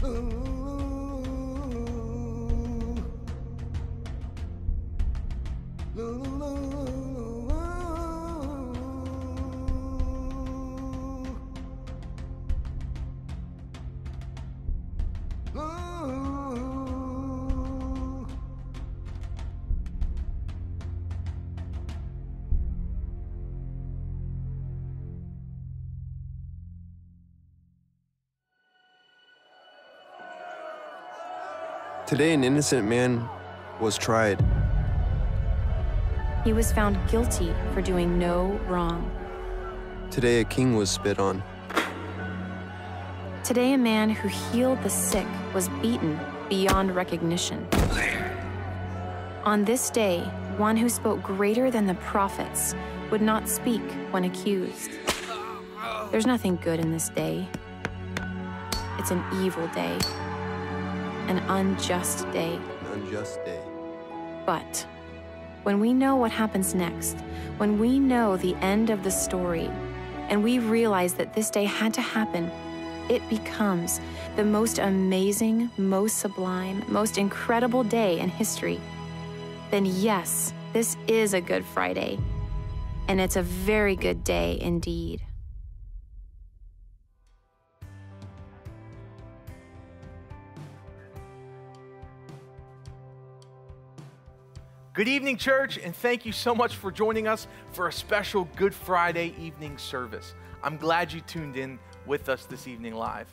Oh. Today, an innocent man was tried. He was found guilty for doing no wrong. Today, a king was spit on. Today, a man who healed the sick was beaten beyond recognition. On this day, one who spoke greater than the prophets would not speak when accused. There's nothing good in this day. It's an evil day, an unjust day. An unjust day. But when we know what happens next, when we know the end of the story, and we realize that this day had to happen, it becomes the most amazing, most sublime, most incredible day in history. Then, yes, this is a Good Friday. And it's a very good day indeed. Good evening, church, and thank you so much for joining us for a special Good Friday evening service. I'm glad you tuned in with us this evening live.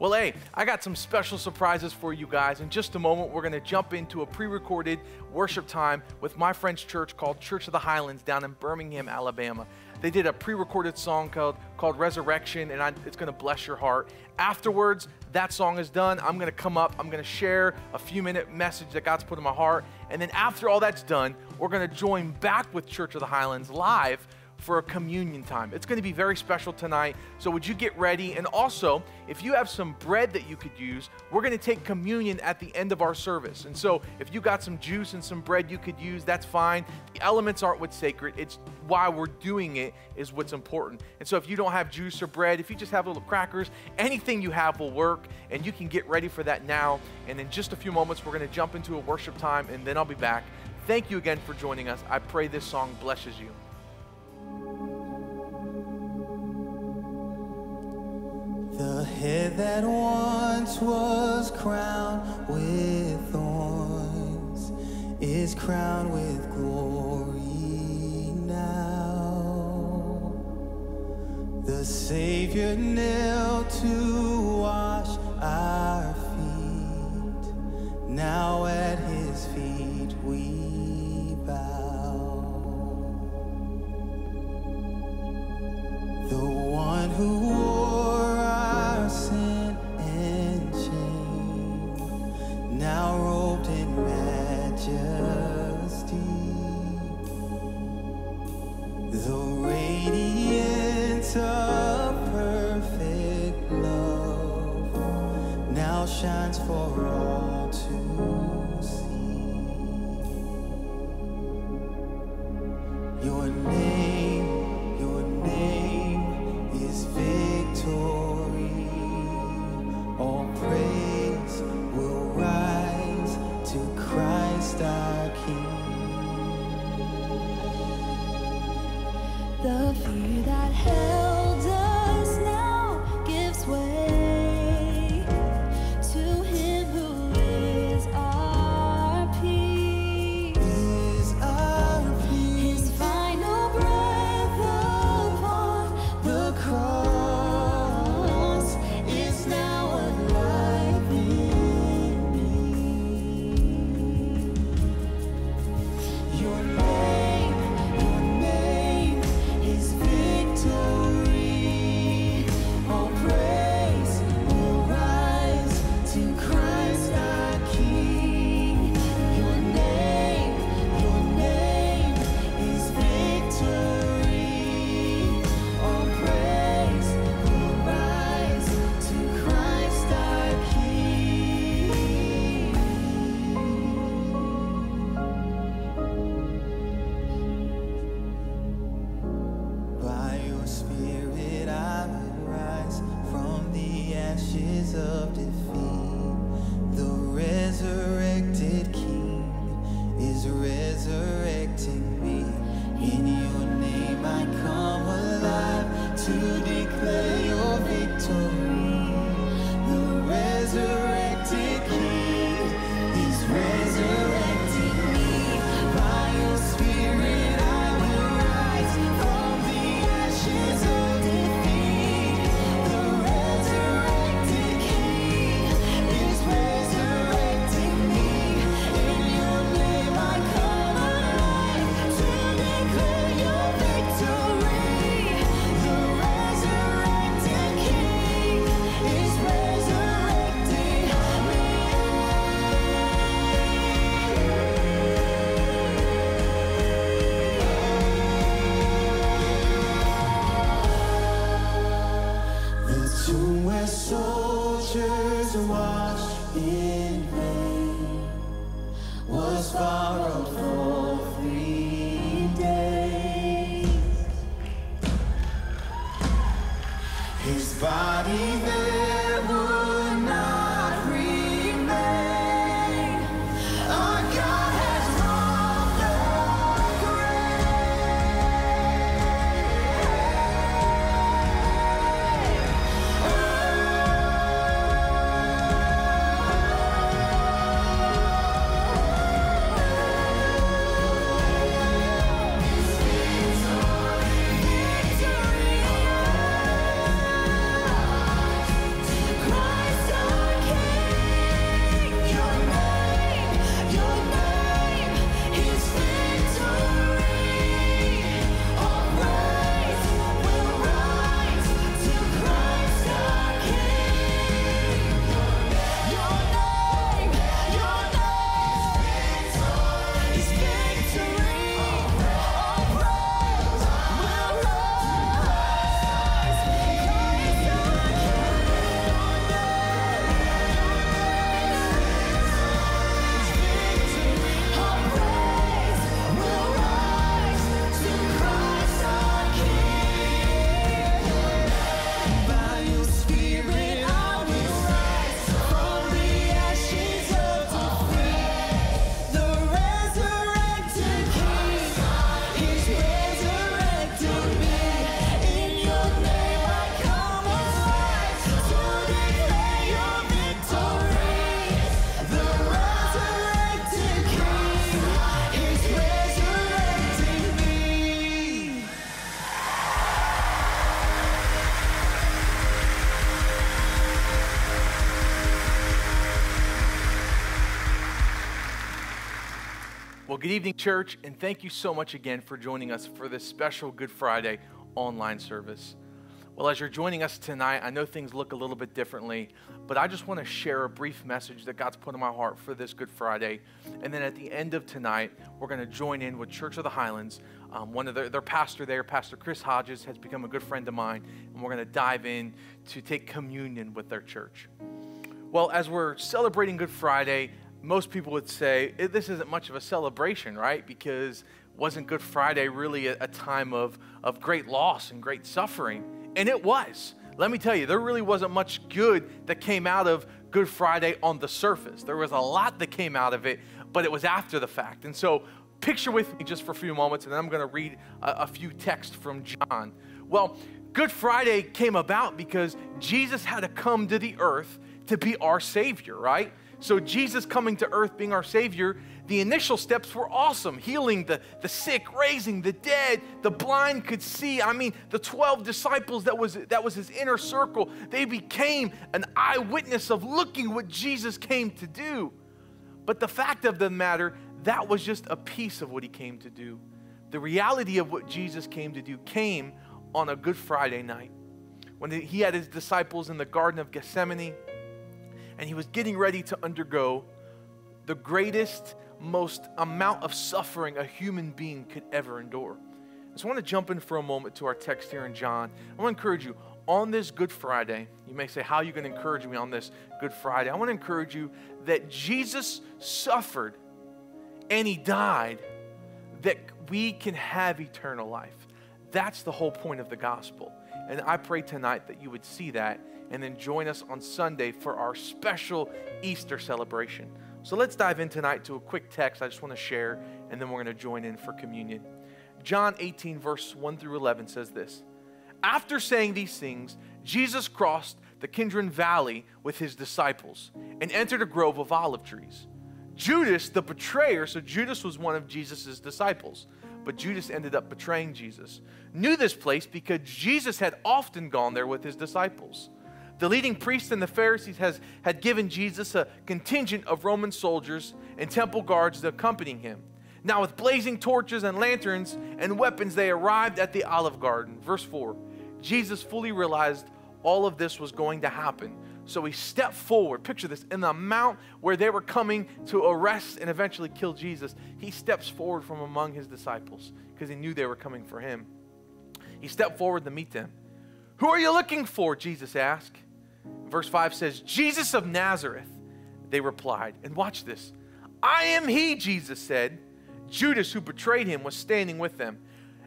Well, hey, I got some special surprises for you guys. In just a moment, we're going to jump into a pre recorded worship time with my friend's church called Church of the Highlands down in Birmingham, Alabama. They did a pre recorded song called, called Resurrection, and I, it's going to bless your heart. Afterwards, that song is done. I'm going to come up, I'm going to share a few minute message that God's put in my heart. And then after all that's done, we're going to join back with Church of the Highlands live for a communion time. It's going to be very special tonight. So, would you get ready? And also, if you have some bread that you could use, we're going to take communion at the end of our service. And so, if you got some juice and some bread you could use, that's fine. The elements aren't what's sacred, it's why we're doing it is what's important. And so, if you don't have juice or bread, if you just have little crackers, anything you have will work. And you can get ready for that now. And in just a few moments, we're going to jump into a worship time, and then I'll be back. Thank you again for joining us. I pray this song blesses you. The head that once was crowned with thorns is crowned with glory now. The Savior knelt to wash our feet. Now at his feet we bow. Evening, church, and thank you so much again for joining us for this special Good Friday online service. Well, as you're joining us tonight, I know things look a little bit differently, but I just want to share a brief message that God's put in my heart for this Good Friday. And then at the end of tonight, we're going to join in with Church of the Highlands. Um, one of their, their pastor there, Pastor Chris Hodges, has become a good friend of mine, and we're going to dive in to take communion with their church. Well, as we're celebrating Good Friday, most people would say "Eh, this isn't much of a celebration, right? Because wasn't Good Friday really a, a time of, of great loss and great suffering? And it was. Let me tell you, there really wasn't much good that came out of Good Friday on the surface. There was a lot that came out of it, but it was after the fact. And so, picture with me just for a few moments, and then I'm going to read a, a few texts from John. Well, Good Friday came about because Jesus had to come to the earth to be our Savior, right? So, Jesus coming to earth, being our Savior, the initial steps were awesome healing the, the sick, raising the dead, the blind could see. I mean, the 12 disciples that was, that was his inner circle, they became an eyewitness of looking what Jesus came to do. But the fact of the matter, that was just a piece of what he came to do. The reality of what Jesus came to do came on a Good Friday night when he had his disciples in the Garden of Gethsemane and he was getting ready to undergo the greatest, most amount of suffering a human being could ever endure. I want to jump in for a moment to our text here in John. I want to encourage you on this Good Friday. You may say, How are you going to encourage me on this Good Friday? I want to encourage you that Jesus suffered and he died that we can have eternal life. That's the whole point of the gospel. And I pray tonight that you would see that and then join us on Sunday for our special Easter celebration. So let's dive in tonight to a quick text I just want to share, and then we're going to join in for communion. John 18, verse 1 through 11 says this After saying these things, Jesus crossed the Kidron Valley with his disciples and entered a grove of olive trees. Judas, the betrayer, so Judas was one of Jesus' disciples, but Judas ended up betraying Jesus, knew this place because Jesus had often gone there with his disciples. The leading priests and the Pharisees has, had given Jesus a contingent of Roman soldiers and temple guards accompanying him. Now, with blazing torches and lanterns and weapons, they arrived at the Olive Garden. Verse 4 Jesus fully realized all of this was going to happen. So he stepped forward. Picture this in the mount where they were coming to arrest and eventually kill Jesus. He steps forward from among his disciples because he knew they were coming for him. He stepped forward to meet them. Who are you looking for? Jesus asked. Verse 5 says, Jesus of Nazareth. They replied. And watch this. I am he, Jesus said. Judas, who betrayed him, was standing with them.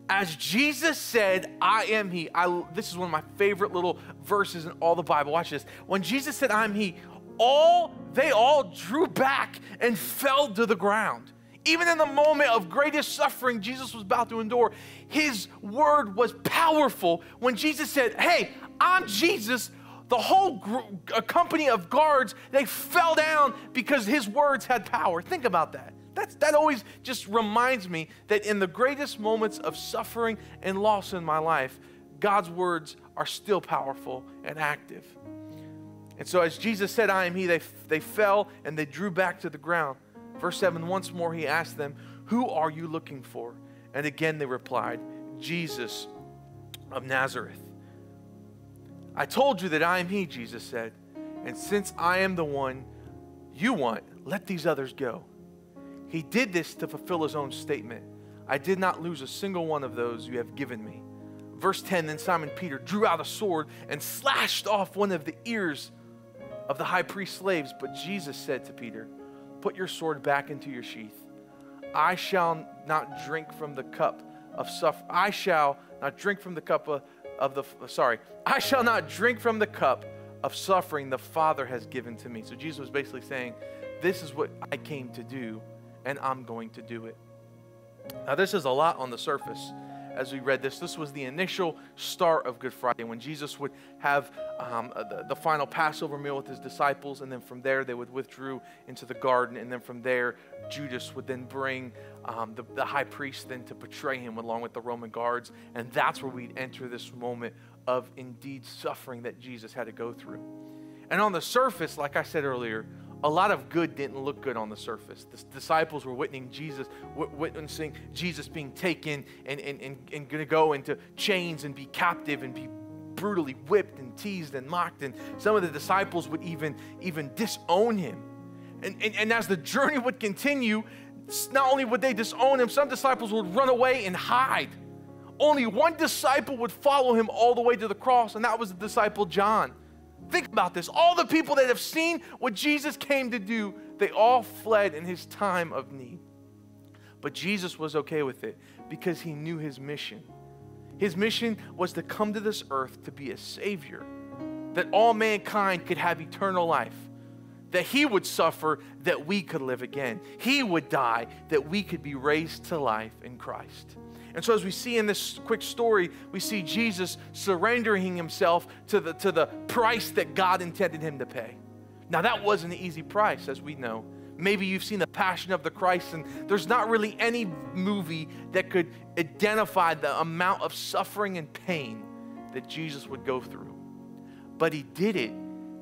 As Jesus said, I am he. I, this is one of my favorite little verses in all the Bible. Watch this. When Jesus said, I'm he, all they all drew back and fell to the ground. Even in the moment of greatest suffering Jesus was about to endure, his word was powerful. When Jesus said, Hey, I'm Jesus, the whole company of guards, they fell down because his words had power. Think about that. That's, that always just reminds me that in the greatest moments of suffering and loss in my life, God's words are still powerful and active. And so, as Jesus said, I am He, they, they fell and they drew back to the ground. Verse 7 once more, He asked them, Who are you looking for? And again they replied, Jesus of Nazareth. I told you that I am He, Jesus said. And since I am the one you want, let these others go. He did this to fulfill his own statement I did not lose a single one of those you have given me. Verse 10 Then Simon Peter drew out a sword and slashed off one of the ears of the high priest's slaves. But Jesus said to Peter, Put your sword back into your sheath. I shall not drink from the cup of suffer. I shall not drink from the cup of, of the sorry. I shall not drink from the cup of suffering the Father has given to me. So Jesus was basically saying, This is what I came to do and I'm going to do it. Now, this is a lot on the surface as we read this. This was the initial start of Good Friday when Jesus would have um, the, the, final Passover meal with his disciples, and then from there they would withdrew into the garden, and then from there Judas would then bring um, the, the high priest then to betray him along with the Roman guards, and that's where we'd enter this moment of indeed suffering that Jesus had to go through. And on the surface, like I said earlier, a lot of good didn't look good on the surface. The disciples were witnessing Jesus, witnessing Jesus being taken and, and, and, and going to go into chains and be captive and be brutally whipped and teased and mocked. And some of the disciples would even, even disown him. And, and, and as the journey would continue, not only would they disown him, some disciples would run away and hide. Only one disciple would follow him all the way to the cross, and that was the disciple John. Think about this. All the people that have seen what Jesus came to do, they all fled in his time of need. But Jesus was okay with it because he knew his mission. His mission was to come to this earth to be a savior, that all mankind could have eternal life, that he would suffer, that we could live again. He would die, that we could be raised to life in Christ. And so, as we see in this quick story, we see Jesus surrendering himself to the, to the price that God intended him to pay. Now, that wasn't an easy price, as we know. Maybe you've seen The Passion of the Christ, and there's not really any movie that could identify the amount of suffering and pain that Jesus would go through. But he did it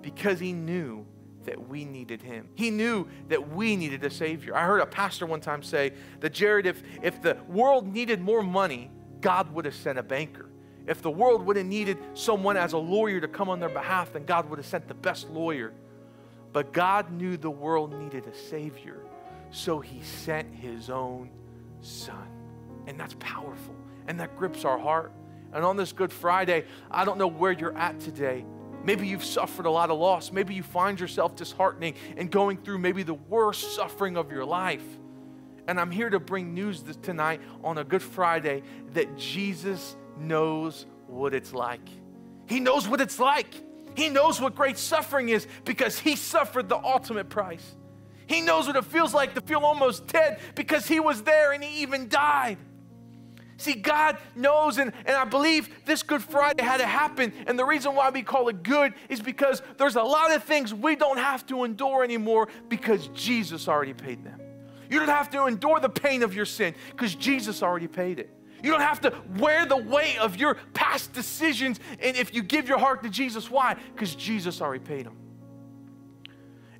because he knew that we needed him. He knew that we needed a Savior. I heard a pastor one time say that, Jared, if, if the world needed more money, God would have sent a banker. If the world would have needed someone as a lawyer to come on their behalf, then God would have sent the best lawyer. But God knew the world needed a Savior, so He sent His own Son. And that's powerful, and that grips our heart. And on this Good Friday, I don't know where you're at today. Maybe you've suffered a lot of loss. Maybe you find yourself disheartening and going through maybe the worst suffering of your life. And I'm here to bring news this tonight on a Good Friday that Jesus knows what it's like. He knows what it's like. He knows what great suffering is because he suffered the ultimate price. He knows what it feels like to feel almost dead because he was there and he even died. See, God knows, and, and I believe this Good Friday had to happen. And the reason why we call it good is because there's a lot of things we don't have to endure anymore because Jesus already paid them. You don't have to endure the pain of your sin because Jesus already paid it. You don't have to wear the weight of your past decisions. And if you give your heart to Jesus, why? Because Jesus already paid them.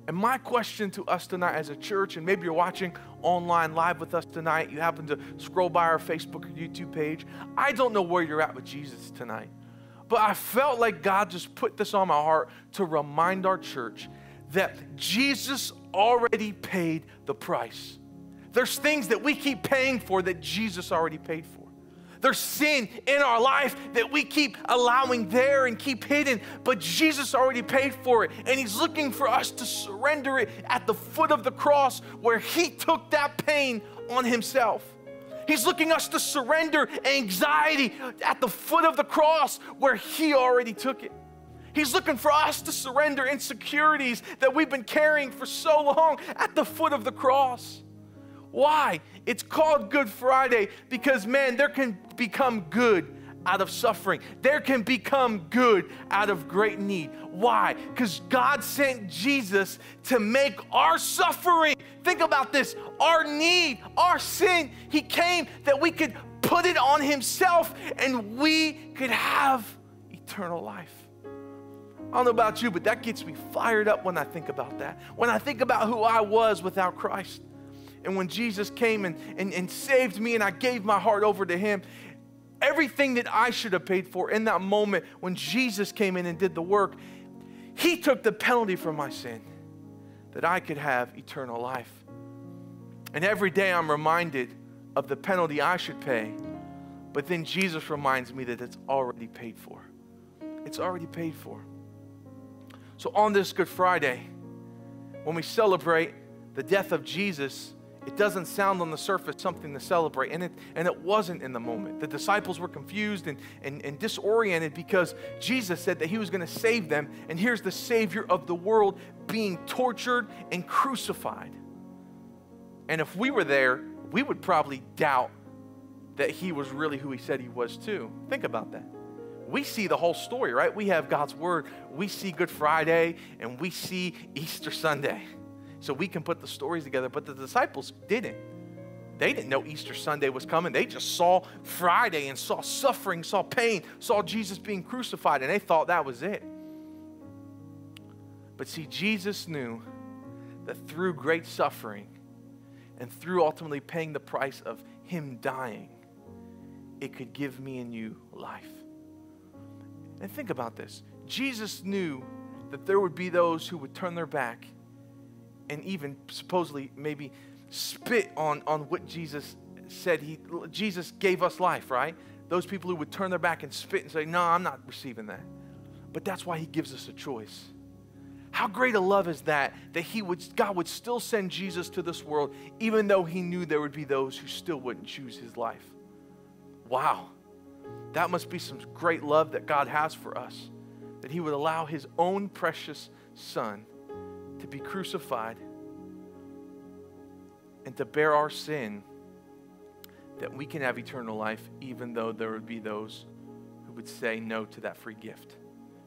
And my question to us tonight as a church, and maybe you're watching online live with us tonight, you happen to scroll by our Facebook or YouTube page. I don't know where you're at with Jesus tonight, but I felt like God just put this on my heart to remind our church that Jesus already paid the price. There's things that we keep paying for that Jesus already paid for. There's sin in our life that we keep allowing there and keep hidden, but Jesus already paid for it. And He's looking for us to surrender it at the foot of the cross where He took that pain on Himself. He's looking us to surrender anxiety at the foot of the cross where He already took it. He's looking for us to surrender insecurities that we've been carrying for so long at the foot of the cross. Why? It's called Good Friday because, man, there can become good out of suffering. There can become good out of great need. Why? Because God sent Jesus to make our suffering, think about this, our need, our sin, He came that we could put it on Himself and we could have eternal life. I don't know about you, but that gets me fired up when I think about that. When I think about who I was without Christ. And when Jesus came and, and, and saved me and I gave my heart over to Him, everything that I should have paid for in that moment when Jesus came in and did the work, He took the penalty for my sin that I could have eternal life. And every day I'm reminded of the penalty I should pay, but then Jesus reminds me that it's already paid for. It's already paid for. So on this Good Friday, when we celebrate the death of Jesus, it doesn't sound on the surface something to celebrate. And it, and it wasn't in the moment. The disciples were confused and, and, and disoriented because Jesus said that he was going to save them. And here's the Savior of the world being tortured and crucified. And if we were there, we would probably doubt that he was really who he said he was, too. Think about that. We see the whole story, right? We have God's word. We see Good Friday and we see Easter Sunday so we can put the stories together. But the disciples didn't. They didn't know Easter Sunday was coming. They just saw Friday and saw suffering, saw pain, saw Jesus being crucified, and they thought that was it. But see, Jesus knew that through great suffering and through ultimately paying the price of Him dying, it could give me and you life. And think about this Jesus knew that there would be those who would turn their back and even supposedly maybe spit on, on what Jesus said. He, Jesus gave us life, right? Those people who would turn their back and spit and say, No, I'm not receiving that. But that's why he gives us a choice. How great a love is that, that he would, God would still send Jesus to this world, even though he knew there would be those who still wouldn't choose his life. Wow. That must be some great love that God has for us, that he would allow his own precious son to be crucified and to bear our sin that we can have eternal life, even though there would be those who would say no to that free gift.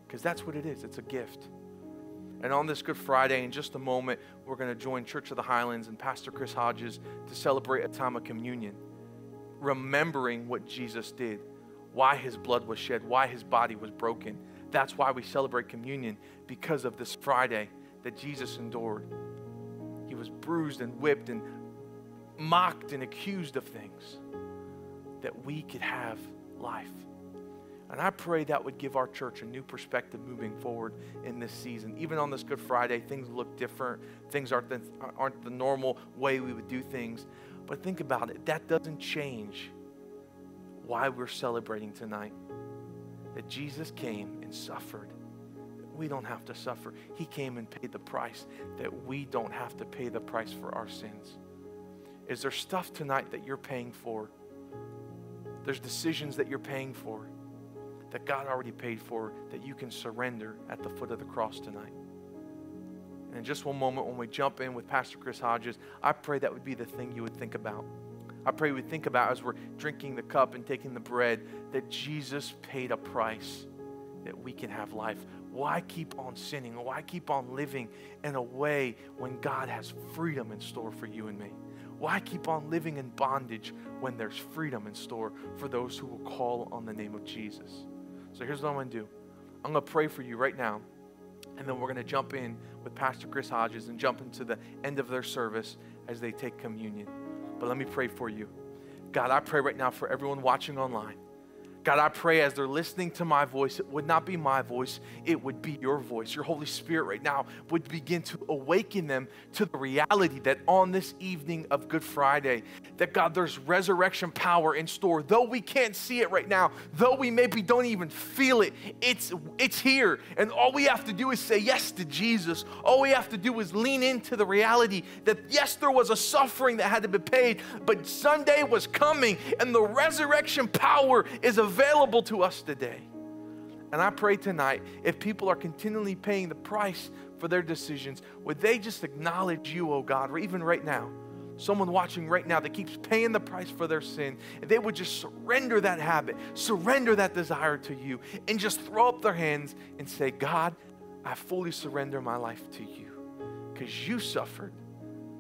Because that's what it is it's a gift. And on this Good Friday, in just a moment, we're going to join Church of the Highlands and Pastor Chris Hodges to celebrate a time of communion, remembering what Jesus did, why his blood was shed, why his body was broken. That's why we celebrate communion, because of this Friday that Jesus endured. He was bruised and whipped and mocked and accused of things that we could have life. And I pray that would give our church a new perspective moving forward in this season. Even on this Good Friday, things look different. Things aren't the, aren't the normal way we would do things. But think about it that doesn't change why we're celebrating tonight. That Jesus came and suffered we don't have to suffer. He came and paid the price that we don't have to pay the price for our sins. Is there stuff tonight that you're paying for? There's decisions that you're paying for that God already paid for that you can surrender at the foot of the cross tonight. And in just one moment, when we jump in with Pastor Chris Hodges, I pray that would be the thing you would think about. I pray we think about as we're drinking the cup and taking the bread that Jesus paid a price that we can have life. Why keep on sinning? Why keep on living in a way when God has freedom in store for you and me? Why keep on living in bondage when there's freedom in store for those who will call on the name of Jesus? So here's what I'm going to do I'm going to pray for you right now, and then we're going to jump in with Pastor Chris Hodges and jump into the end of their service as they take communion. But let me pray for you. God, I pray right now for everyone watching online. God, I pray as they're listening to my voice, it would not be my voice, it would be your voice. Your Holy Spirit right now would begin to awaken them to the reality that on this evening of Good Friday, that God, there's resurrection power in store. Though we can't see it right now, though we maybe don't even feel it, it's, it's here. And all we have to do is say yes to Jesus. All we have to do is lean into the reality that yes, there was a suffering that had to be paid, but Sunday was coming and the resurrection power is available to us today. And I pray tonight, if people are continually paying the price for their decisions, would they just acknowledge you, oh God, or even right now? Someone watching right now that keeps paying the price for their sin, they would just surrender that habit, surrender that desire to you, and just throw up their hands and say, God, I fully surrender my life to you because you suffered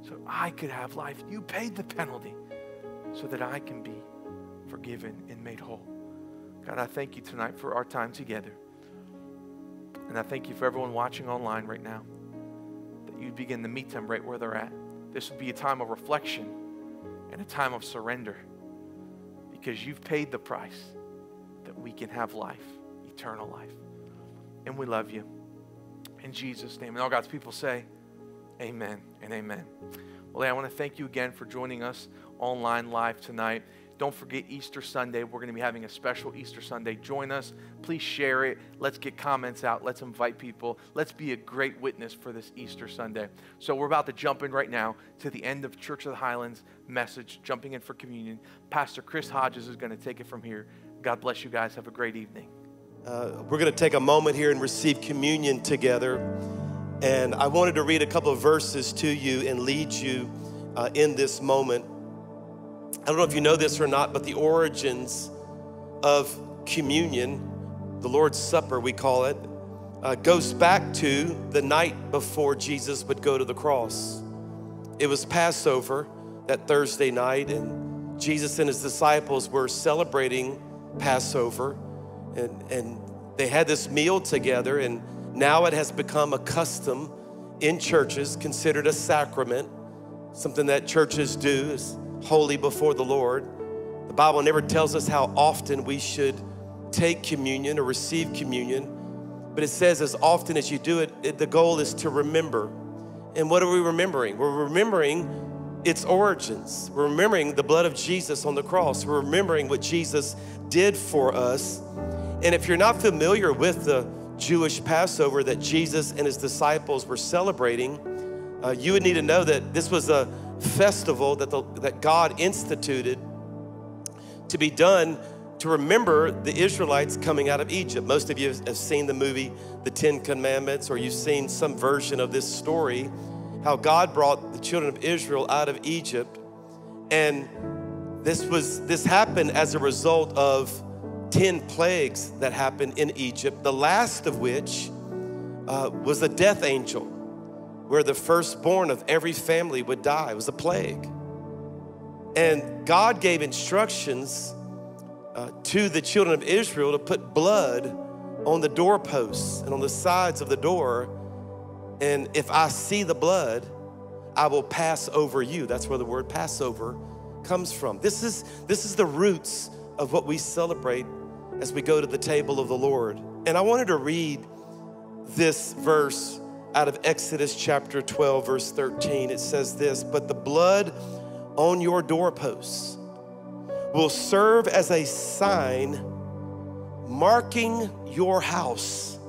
so I could have life. You paid the penalty so that I can be forgiven and made whole. God, I thank you tonight for our time together. And I thank you for everyone watching online right now that you begin to meet them right where they're at. This would be a time of reflection and a time of surrender because you've paid the price that we can have life, eternal life. And we love you. In Jesus' name. And all God's people say, Amen and amen. Well, I want to thank you again for joining us online live tonight. Don't forget Easter Sunday. We're going to be having a special Easter Sunday. Join us. Please share it. Let's get comments out. Let's invite people. Let's be a great witness for this Easter Sunday. So we're about to jump in right now to the end of Church of the Highlands message, jumping in for communion. Pastor Chris Hodges is going to take it from here. God bless you guys. Have a great evening. Uh, we're going to take a moment here and receive communion together. And I wanted to read a couple of verses to you and lead you uh, in this moment. I don't know if you know this or not, but the origins of communion, the Lord's Supper, we call it, uh, goes back to the night before Jesus would go to the cross. It was Passover that Thursday night, and Jesus and his disciples were celebrating Passover, and, and they had this meal together, and now it has become a custom in churches, considered a sacrament, something that churches do is holy before the Lord. The Bible never tells us how often we should take communion or receive communion, but it says as often as you do it, it the goal is to remember. And what are we remembering? We're remembering its origins. We're remembering the blood of Jesus on the cross. We're remembering what Jesus did for us. And if you're not familiar with the Jewish Passover that Jesus and his disciples were celebrating, uh, you would need to know that this was a festival that, the, that God instituted to be done to remember the Israelites coming out of Egypt. Most of you have seen the movie The Ten Commandments, or you've seen some version of this story how God brought the children of Israel out of Egypt. And this was this happened as a result of 10 plagues that happened in Egypt, the last of which uh, was a death angel, where the firstborn of every family would die. It was a plague. And God gave instructions uh, to the children of Israel to put blood on the doorposts and on the sides of the door. And if I see the blood, I will pass over you. That's where the word Passover comes from. This is, this is the roots of what we celebrate as we go to the table of the Lord. And I wanted to read this verse out of Exodus chapter 12, verse 13. It says this But the blood on your doorposts will serve as a sign marking your house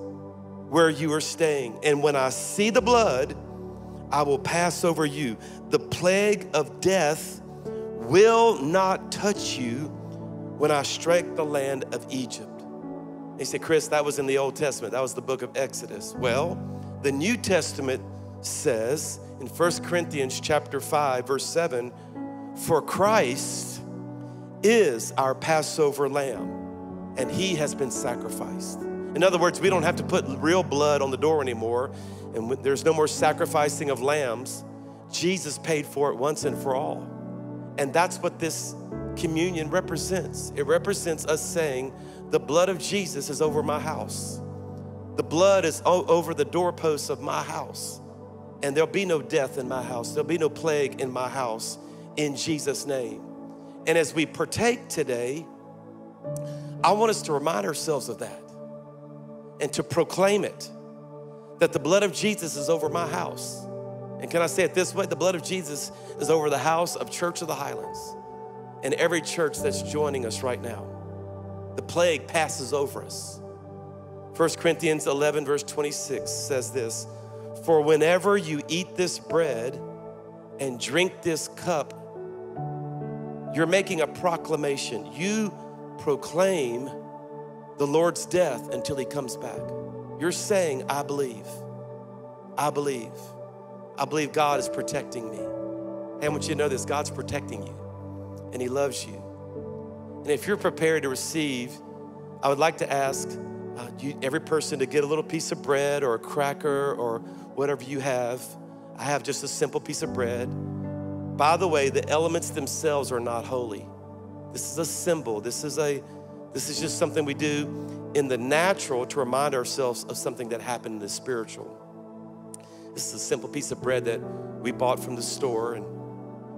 where you are staying. And when I see the blood, I will pass over you. The plague of death will not touch you when I strike the land of Egypt. He said, Chris, that was in the Old Testament. That was the book of Exodus. Well, the New Testament says in 1 Corinthians chapter 5, verse 7, For Christ is our Passover lamb, and he has been sacrificed. In other words, we don't have to put real blood on the door anymore, and there's no more sacrificing of lambs. Jesus paid for it once and for all. And that's what this communion represents. It represents us saying, The blood of Jesus is over my house. The blood is over the doorposts of my house. And there'll be no death in my house, there'll be no plague in my house in Jesus' name. And as we partake today, I want us to remind ourselves of that and to proclaim it that the blood of Jesus is over my house. And can I say it this way? The blood of Jesus is over the house of Church of the Highlands and every church that's joining us right now. The plague passes over us. 1 Corinthians 11, verse 26 says this For whenever you eat this bread and drink this cup, you're making a proclamation. You proclaim the Lord's death until he comes back. You're saying, I believe. I believe. I believe God is protecting me. I want you to know this God's protecting you and he loves you. And if you're prepared to receive, I would like to ask uh, you, every person to get a little piece of bread or a cracker or whatever you have. I have just a simple piece of bread. By the way, the elements themselves are not holy. This is a symbol. This is a this is just something we do in the natural to remind ourselves of something that happened in the spiritual. This is a simple piece of bread that we bought from the store and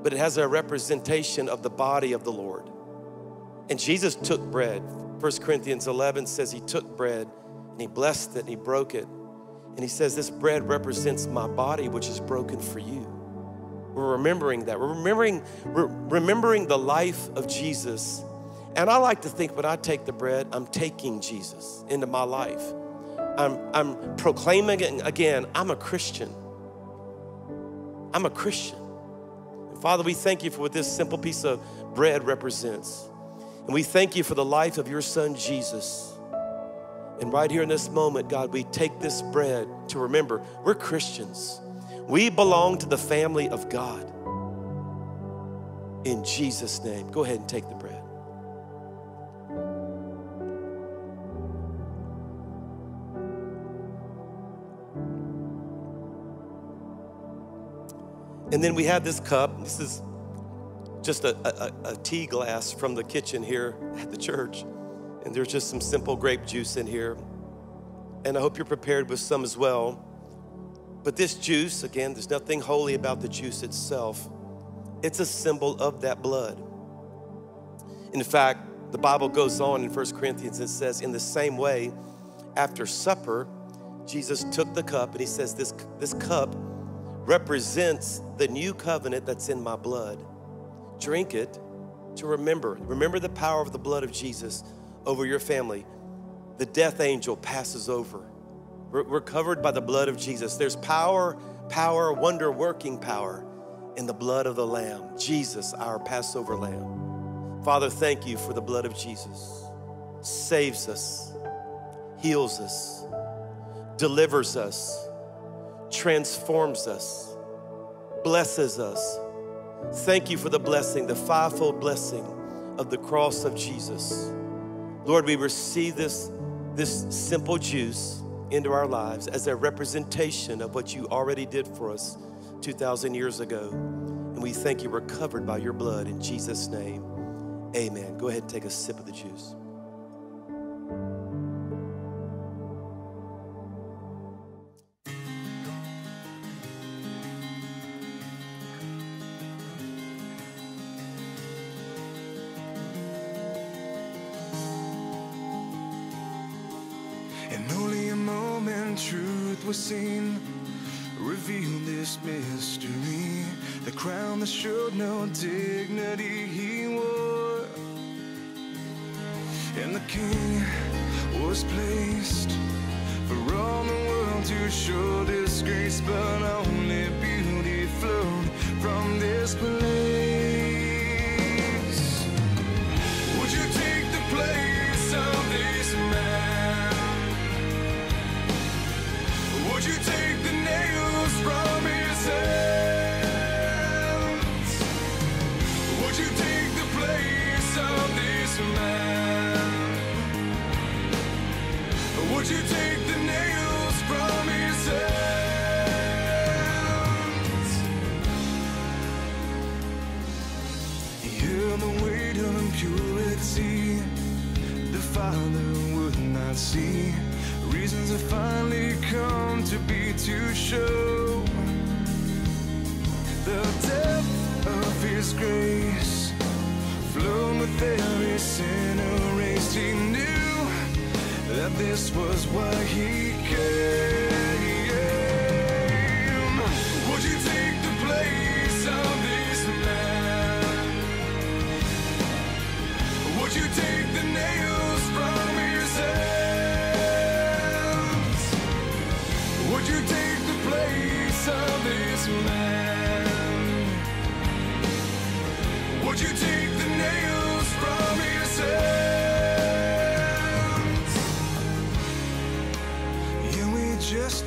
but it has a representation of the body of the Lord. And Jesus took bread. 1 Corinthians 11 says he took bread and he blessed it and he broke it. And he says, This bread represents my body, which is broken for you. We're remembering that. We're remembering, we're remembering the life of Jesus. And I like to think when I take the bread, I'm taking Jesus into my life. I'm, I'm proclaiming again, I'm a Christian. I'm a Christian. And Father, we thank you for what this simple piece of bread represents. And we thank you for the life of your son, Jesus. And right here in this moment, God, we take this bread to remember we're Christians. We belong to the family of God. In Jesus' name, go ahead and take the bread. And then we have this cup. This is just a, a, a tea glass from the kitchen here at the church. And there's just some simple grape juice in here. And I hope you're prepared with some as well. But this juice, again, there's nothing holy about the juice itself. It's a symbol of that blood. In fact, the Bible goes on in 1 Corinthians and says, in the same way, after supper, Jesus took the cup and he says, This, this cup represents the new covenant that's in my blood. Drink it to remember. Remember the power of the blood of Jesus over your family. The death angel passes over. We're, we're covered by the blood of Jesus. There's power, power, wonder working power in the blood of the Lamb, Jesus, our Passover Lamb. Father, thank you for the blood of Jesus. Saves us, heals us, delivers us, transforms us, blesses us. Thank you for the blessing, the fivefold blessing of the cross of Jesus. Lord, we receive this, this simple juice into our lives as a representation of what you already did for us 2,000 years ago. And we thank you we're covered by your blood in Jesus' name. Amen. Go ahead and take a sip of the juice. Mystery. The crown that showed no dignity he wore. And the king was placed for all the world to show disgrace, but only beauty flowed from this place.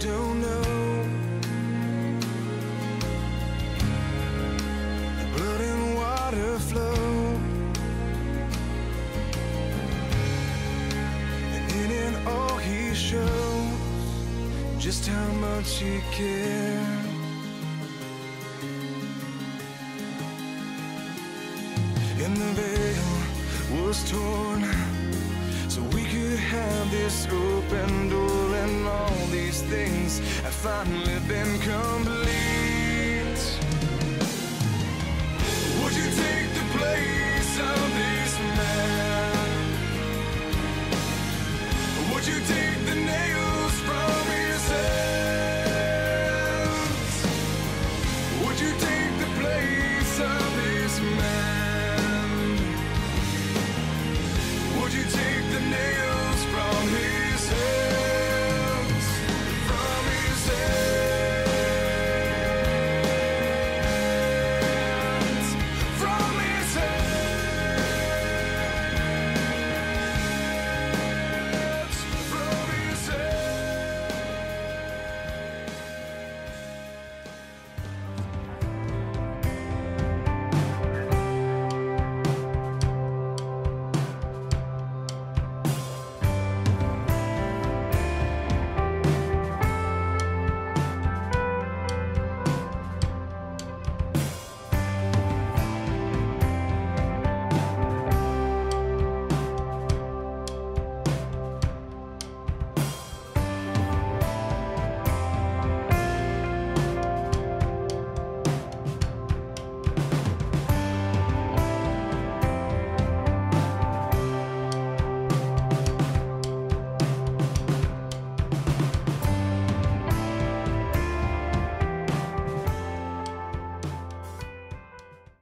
don't know. The blood and water flow. And in it all he shows Just how much he cares. And the veil was torn So we could have this open door and all these things have finally been complete.